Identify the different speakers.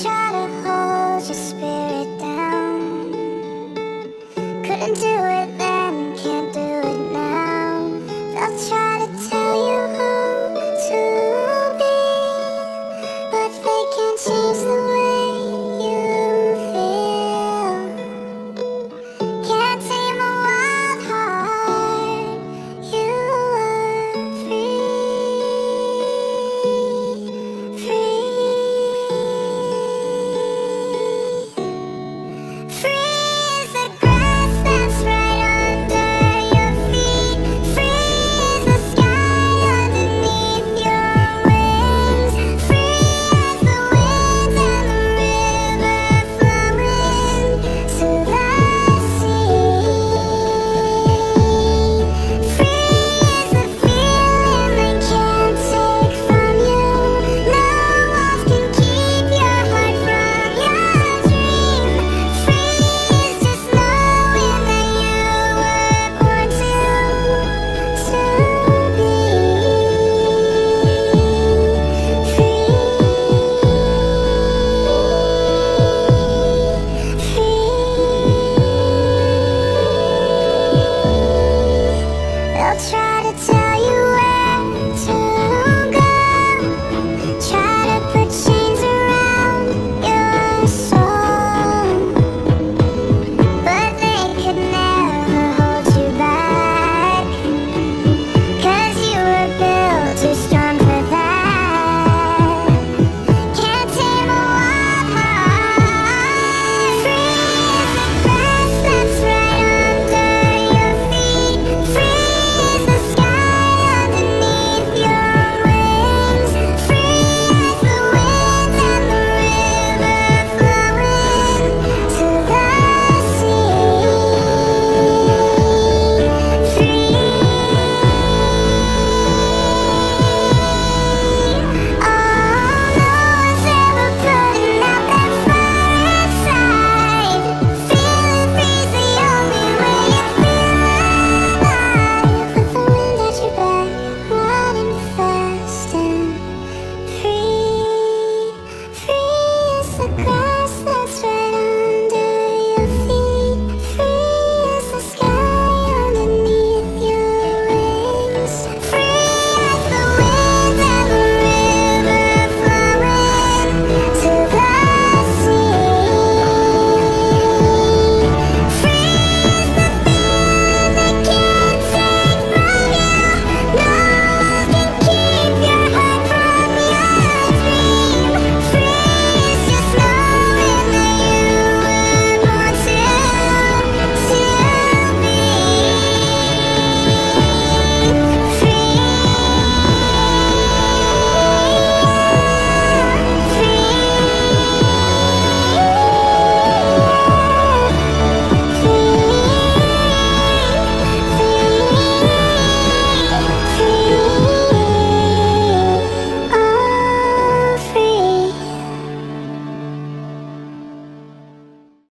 Speaker 1: try to hold your spirit down. Couldn't do it Bye.